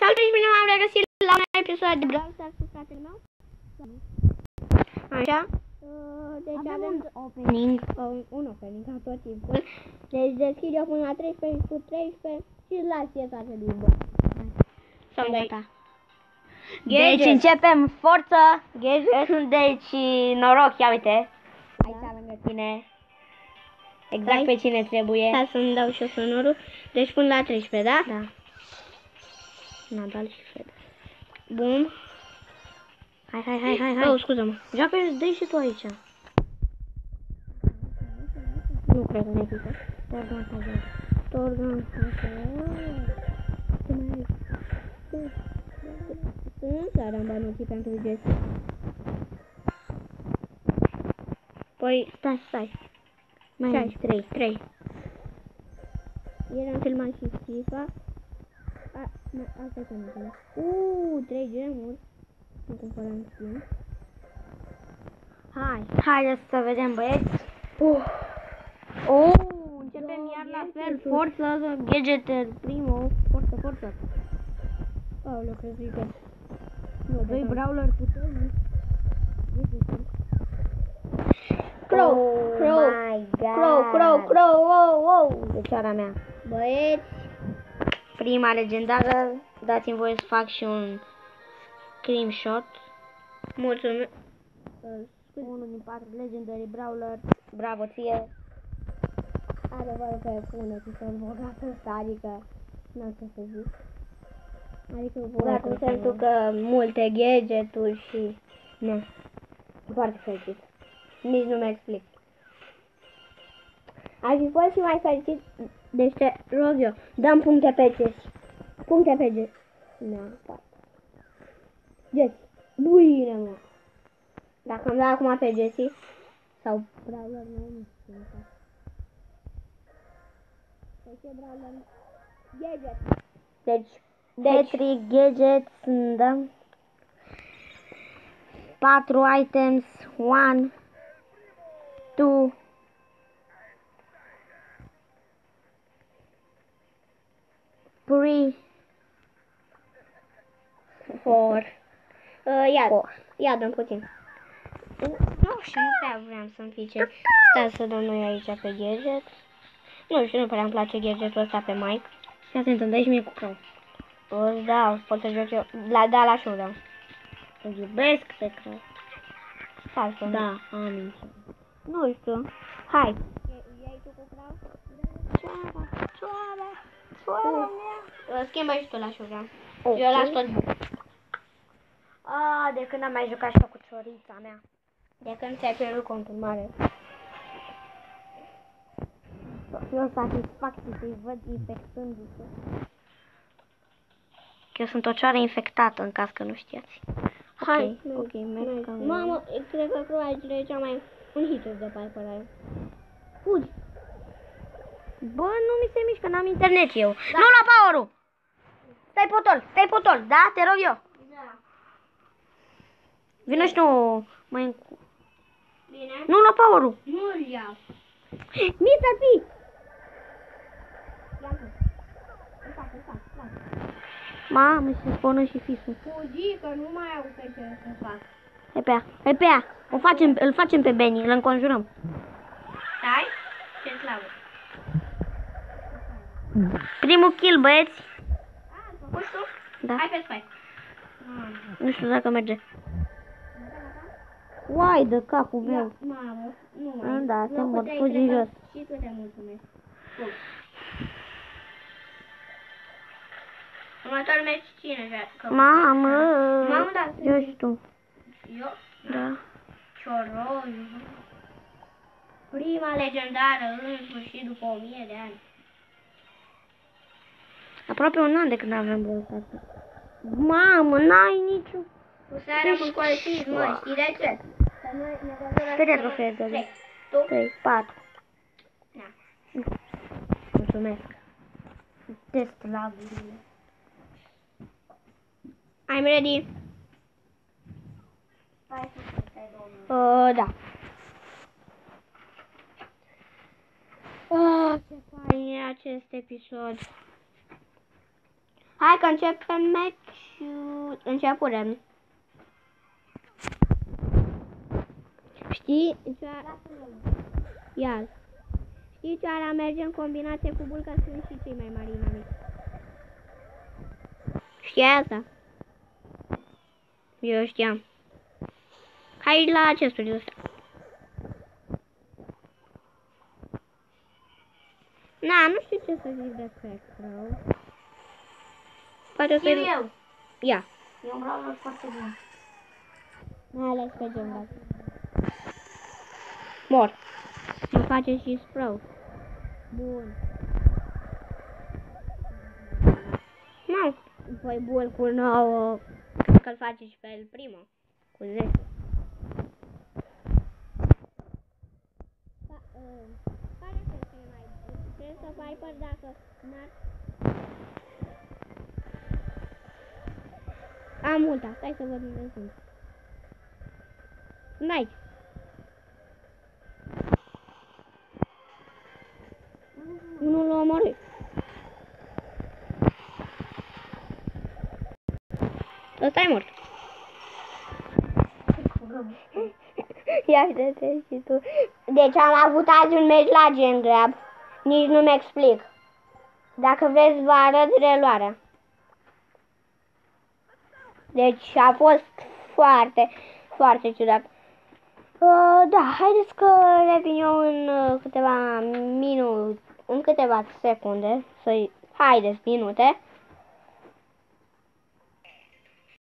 Salut și bine m-am regăsit la un episod de Brawl Stars cu fratele meu. Așa. Uh, Deci Avem avem un opening, uh, un opening ca tot timpul. Deci deschid eu până la 13 cu 13 și îl las eu toată limbă. Sau dai. Deci începem forță. Gadget. Deci noroc, ia uite. Aici Da. lângă tine. Exact Stai. pe cine trebuie. Hai să-mi dau și eu sonorul. Deci până la 13, da? Da. Nadal și Federer. Bun. Hai, hai, hai, hai, hai. Oh, scuză-mă. Joacă dă și tu aici. Nu cred că ne pică. Torgan, torgan. Torgan, așa. Ce mai ai? Ce? Sunt, dar am bani pentru Jesse. Păi, Stai, stai. mai Mai ai 3, 3. Eram filmat și FIFA. A, nu, asta e nu Uuu, 3 gemuri. Nu cumpărăm skin. Hai. Haideți să vedem, băieți. Uh. Oh, începem Două iar la fel. gadgeturi. Forță, gadgeter, primul. Forță, forță. Aoleu, crezi că... Nu, Doi de brawler puternici. Crow, oh crow, my God. Crow, crow, crow, wow, wow. Fecioara mea. Băieți, Prima legendară, dați-mi voie să fac și un screenshot. mulțumesc. Unul din patru legendary brawler. Bravo ție. Adevărul că e bună cu să bogat ăsta, adică n-am ce să zic. Adică bogat în sensul că multe gadgeturi și... Nu. Foarte fericit. Nici nu mi explic. Ai fi fost și mai fericit, deci rog eu. Dăm puncte pe cești. Puncte pe cești. da, da. Jesse. Bine, mă. Dacă îmi dau acum pe Jesse, sau Brawler, nu, nu știu. De deci ce Brawler? Gadget. Deci, deci, Petri Gadget da, dăm 4 items, 1, 2, Four. Uh, ia, four. ia dăm puțin. Nu știu, nu prea vreau să-mi fice. Stai să dăm noi aici pe gadget. Nu știu, nu prea îmi place gadgetul ăsta pe Mike. Fii atent, îmi dai și mie cu crow. Îți dau, pot să joc eu. La, da, la showdown. Îl iubesc pe crow. Stai să Da, am ințit. Nu știu. Hai. Iai tu cu crow? Cioara, Cioara, cioara mea. Schimbă și tu la showdown. Ok. Eu las tot bun. A, de când am mai jucat și eu cu ciorița mea. De când ți-ai pierdut contul mare. Și o satisfacție să-i văd infectându-se. Că eu sunt o cioară infectată, în caz că nu știați. Hai. Ok, ok, merg ca un- Mamă, cred că probabil e cea mai un hit de Piper Fugi. Bă, nu mi se mișcă, n-am internet eu. Nu la power Stai potol, stai potol, da? Te rog eu. Da. Vino și tu, mai încu... Bine? Nu la power Nu-l iau. Mr. P! Mamă, se spune și fisul. Fugi că nu mai au pe ce să fac. Hai pe ea, hai pe ea. O facem, îl facem pe Benny, îl înconjurăm. Stai? Ce slavă. Primul kill, băieți. A, îl făcut tu? Da, Hai pe spike. nu știu dacă merge. Uai, de capul meu. Mamă, nu Ah, mai. da, se Locul mor, trei, fugi cred că jos. Și tu te mulțumesc. Bun. Următorul meci cine joacă? Mamă. Mamă, da, Eu și tu. Eu? Da. Cioroiu. Prima legendară în sfârșit după o mie de ani. Aproape un an de când avem Brawl Stars. Mamă, n-ai nicio... Cu seara mă colectivi, mă, știi de ce? Că noi ne văzurăm Câte să- trofee îți dă? Trei. Tu? 3, 4. Da. Mulțumesc. Test lagurile. I'm ready. Hai să stai două Uh, da. Oh, ce fain e acest episod. Hai că începem meciul. Începurem. Știi? Cioara... Ia. Știi cioara merge în combinație cu bulca sunt și cei mai mari inamici. Știi asta? Eu știam. Hai la ce studiu ăsta. Na, nu știu ce să zic despre Crow. Poate o să... Știu eu. Ia. E un browser foarte bun. Mai ales pe jungle. Mor. Mă face și Sprout. Bun. Nu. Păi bun cu 9. Că-l face și pe el primul. Cu 10. Pa, uh, care să fie mai bun? Trebuie să Viper dacă n-ar... Am multa. Stai să văd unde sunt. Sunt aici. Unul l-a omorât. Ăsta e mort. Ia uite-te și tu. Deci am avut azi un meci la Gen Grab. Nici nu-mi explic. Dacă vreți vă arăt reluarea. Deci a fost foarte, foarte ciudat. Uh, da, haideți că revin eu în uh, câteva minute, în câteva secunde, să haideți minute.